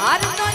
हार